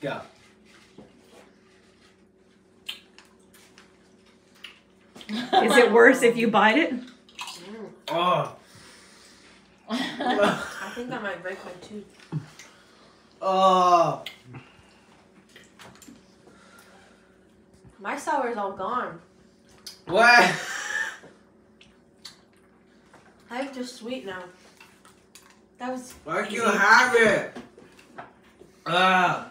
Go. Is it worse if you bite it? Mm. Oh. I think I might break my tooth. oh. My sour is all gone. What? I have just sweet now. That was Why you have it? Ah.